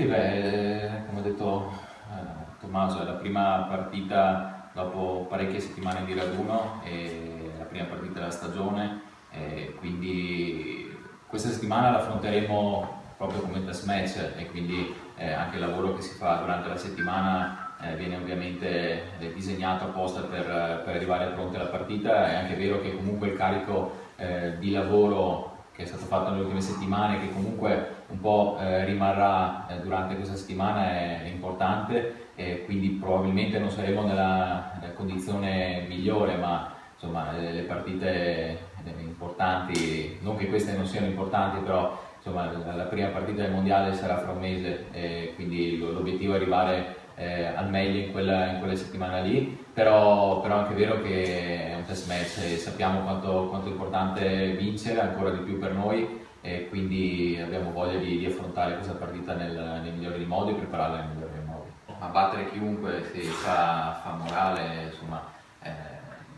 Sì, beh, come ha detto eh, Tommaso, è la prima partita dopo parecchie settimane di raduno, e la prima partita della stagione, quindi questa settimana la affronteremo proprio come test match e quindi eh, anche il lavoro che si fa durante la settimana eh, viene ovviamente eh, disegnato apposta per, per, arrivare pronti alla partita. È anche vero che comunque il carico eh, di lavoro che è stato fatto nelle ultime settimane, che comunque un po' eh, rimarrà eh, durante questa settimana, è, è importante e quindi probabilmente non saremo nella, nella condizione migliore, ma insomma le partite importanti, non che queste non siano importanti, però insomma, la prima partita del mondiale sarà fra un mese, e quindi l'obiettivo è arrivare eh, al meglio in quella, in quella, settimana lì, però, però è anche vero che è un test match e sappiamo quanto, quanto è importante vincere, ancora di più per noi, e quindi abbiamo voglia di, di affrontare questa partita nel, migliore dei modi e prepararla nel migliore dei modi. A battere chiunque si fa, fa morale, insomma, eh,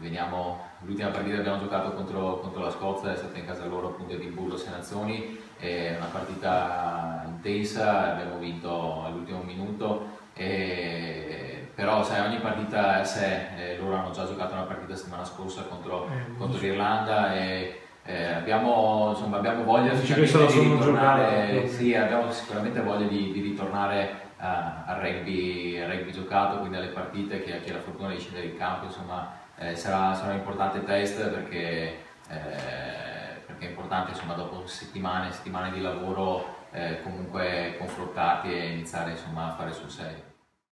veniamo, l'ultima partita abbiamo giocato contro, contro, la Scozia è stata in casa loro appunto di Edimburgo Sei Nazioni, è una partita intensa, abbiamo vinto all'ultimo minuto, e, però sai, ogni partita a sé, eh, loro hanno già giocato una partita settimana scorsa contro, eh, contro l'Irlanda e eh, abbiamo, insomma, abbiamo, voglia di ritornare, sì, abbiamo sicuramente voglia di, di ritornare al rugby, rugby, giocato, quindi alle partite che, che la fortuna di scendere in campo, insomma, eh, sarà, sarà, importante test perché, eh, perché è importante insomma, dopo settimane e settimane di lavoro eh, comunque confrontarti e iniziare insomma, a fare sul serio.